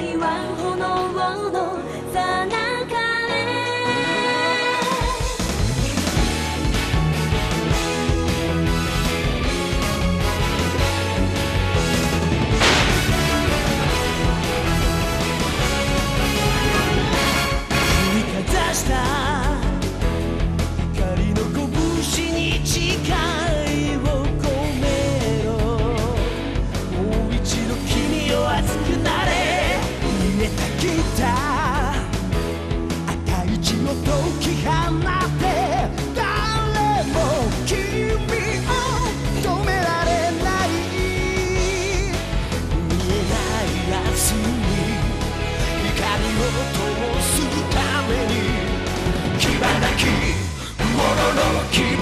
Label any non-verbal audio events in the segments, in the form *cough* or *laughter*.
一碗红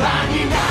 Bye.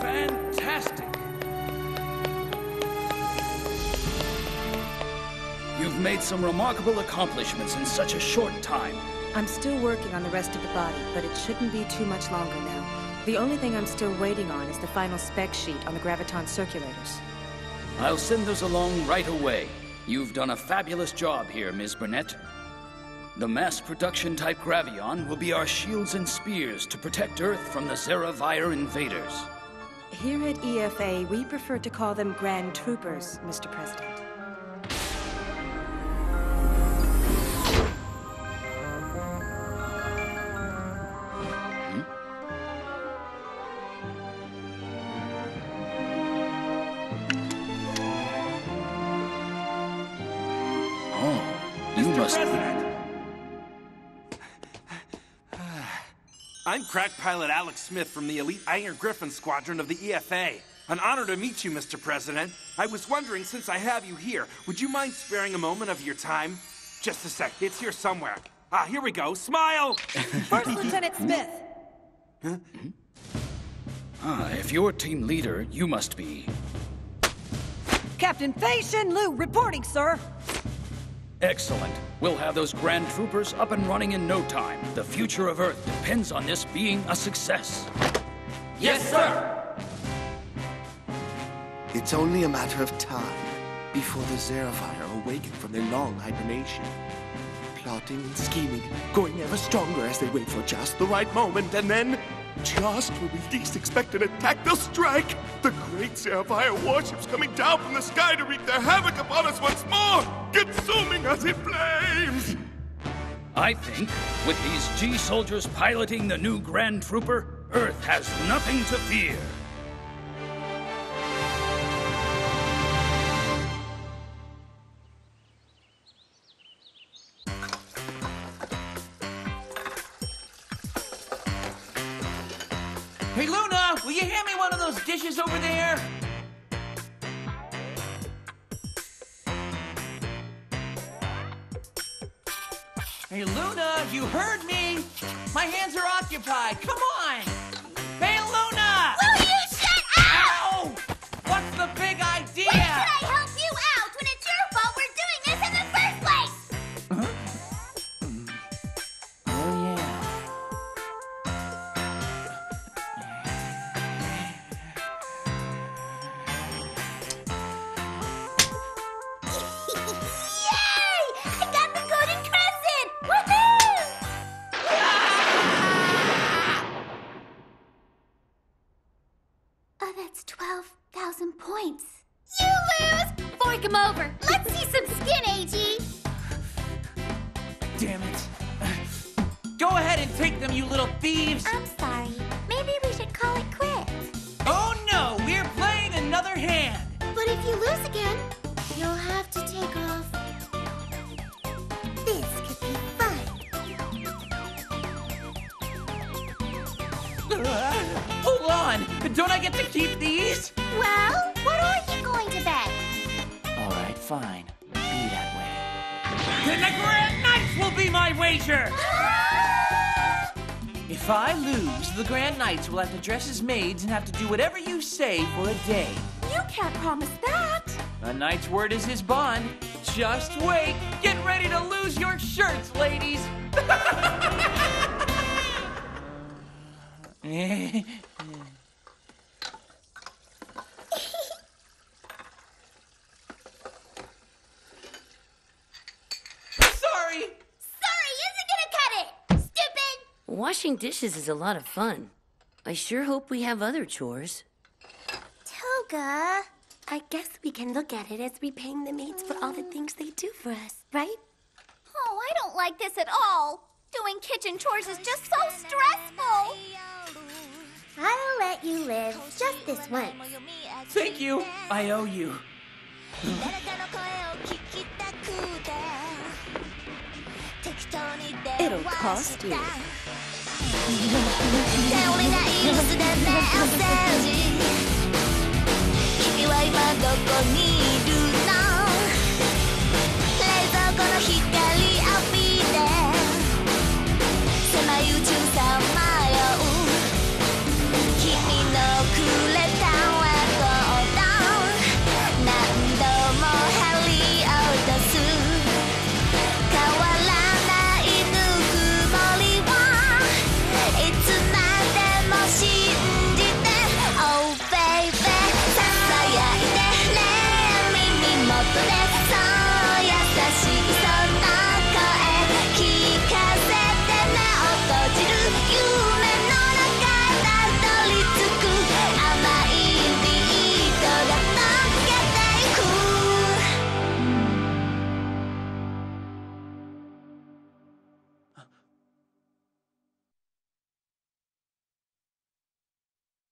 Fantastic! You've made some remarkable accomplishments in such a short time. I'm still working on the rest of the body, but it shouldn't be too much longer now. The only thing I'm still waiting on is the final spec sheet on the graviton circulators. I'll send those along right away. You've done a fabulous job here, Ms. Burnett. The mass production type Gravion will be our shields and spears to protect Earth from the Zeravire invaders. Here at EFA, we prefer to call them Grand Troopers, Mr. President. Hmm? Oh, you must be. I'm crack pilot Alex Smith from the elite Iron Griffin Squadron of the EFA. An honor to meet you, Mr. President. I was wondering, since I have you here, would you mind sparing a moment of your time? Just a sec, it's here somewhere. Ah, here we go. Smile! *laughs* First Lieutenant Smith. Ah, if you're team leader, you must be. Captain Fei Shen Lu reporting, sir. Excellent. We'll have those Grand Troopers up and running in no time. The future of Earth depends on this being a success. Yes, sir! It's only a matter of time before the Zeravire awaken from their long hibernation. Plotting and scheming, growing ever stronger as they wait for just the right moment, and then, just when we least expect an attack, they'll strike! The great Zeravire warships coming down from the sky to wreak their havoc upon us once more, Get consuming us in flames! I think, with these G soldiers piloting the new Grand Trooper, Earth has nothing to fear. Hey, Luna, will you hand me one of those dishes over there? Hey, Luna, you heard me. My hands are occupied. Come on. Hey, Luna! Them, you little thieves. I'm sorry. Maybe we should call it quits. Oh no, we're playing another hand. But if you lose again, you'll have to take off. This could be fun. *laughs* Hold on. Don't I get to keep these? Well, what are you going to bet? All right, fine. Be that way. Then the Grand Knights will be my wager! *laughs* If I lose, the Grand Knights will have to dress as maids and have to do whatever you say for a day. You can't promise that. A knight's word is his bond. Just wait. Get ready to lose your shirts, ladies. *laughs* Eh, Sorry. Sorry, isn't gonna cut it. Stupid. Washing dishes is a lot of fun. I sure hope we have other chores. Toga. I guess we can look at it as repaying the maids for all the things they do for us, right? Oh, I don't like this at all. Doing kitchen chores is just so stressful. I'll let you live just this once. Thank you. I owe you. It'll cost you. 倒れない薄だねアフタージ君は今どこにいるの冷蔵庫の光を見て狭い宇宙さまよう君のくれ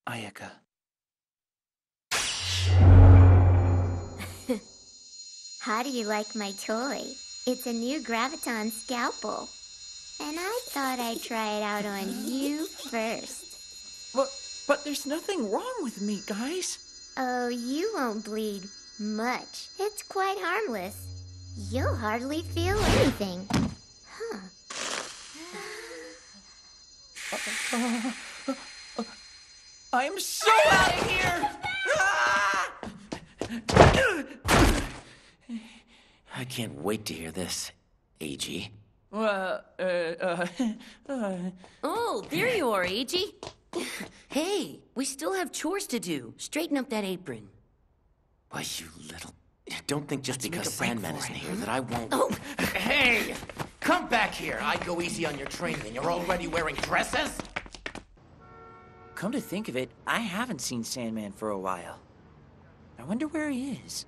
Ayaka. *laughs* How do you like my toy? It's a new Graviton scalpel. And I thought I'd try it out on you first. But, but there's nothing wrong with me, guys. Oh, you won't bleed much. It's quite harmless. You'll hardly feel anything. Huh. *laughs* I'm so out of here! Ah! I can't wait to hear this, Eiji. Uh, uh, uh, *laughs* uh, Oh, there you are, Eiji. Hey, we still have chores to do. Straighten up that apron. Why, you little. Don't think just make because a Sandman isn't it, here huh? that I won't. Oh, *laughs* Hey! Come back here! I go easy on your training, and you're already wearing dresses? Come to think of it, I haven't seen Sandman for a while. I wonder where he is.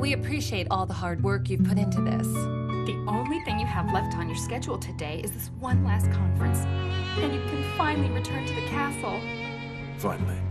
We appreciate all the hard work you've put into this. The only thing you have left on your schedule today is this one last conference. And you can finally return to the castle. Finally.